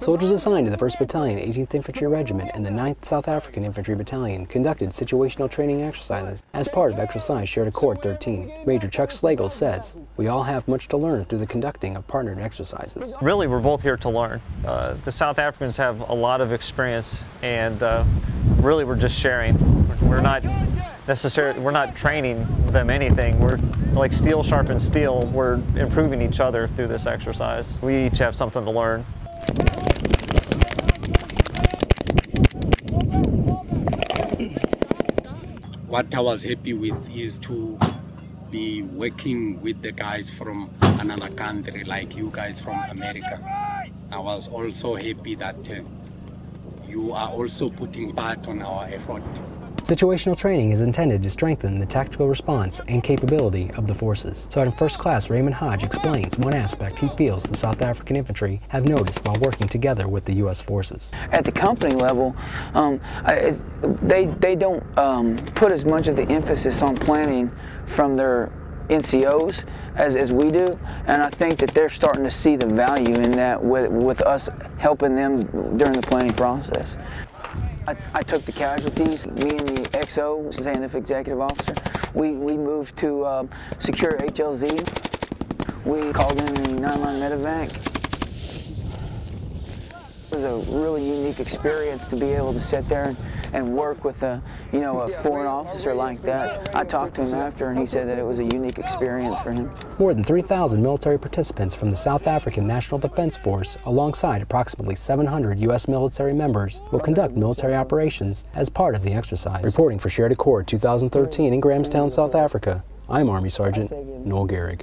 Soldiers assigned to the 1st Battalion, 18th Infantry Regiment, and the 9th South African Infantry Battalion conducted situational training exercises as part of Exercise Shared Accord 13. Major Chuck Slagle says, We all have much to learn through the conducting of partnered exercises. Really, we're both here to learn. Uh, the South Africans have a lot of experience, and uh, really, we're just sharing. We're not necessarily, we're not training them anything. We're like steel sharpens steel. We're improving each other through this exercise. We each have something to learn. What I was happy with is to be working with the guys from another country like you guys from America. I was also happy that uh, you are also putting part on our effort. Situational training is intended to strengthen the tactical response and capability of the forces. Sergeant First Class Raymond Hodge explains one aspect he feels the South African infantry have noticed while working together with the U.S. forces. At the company level, um, I, they, they don't um, put as much of the emphasis on planning from their NCOs as, as we do, and I think that they're starting to see the value in that with, with us helping them during the planning process. I, I, took the casualties, me and the XO, Xanif executive officer, we, we moved to um, secure HLZ. We called in the 9-line medevac. It was a really unique experience to be able to sit there and, and work with a, you know, a foreign officer like that. I talked to him after and he said that it was a unique experience for him. More than 3,000 military participants from the South African National Defense Force, alongside approximately 700 U.S. military members, will conduct military operations as part of the exercise. Reporting for Shared Accord 2013 in Grahamstown, South Africa, I'm Army Sergeant Noel Gerig.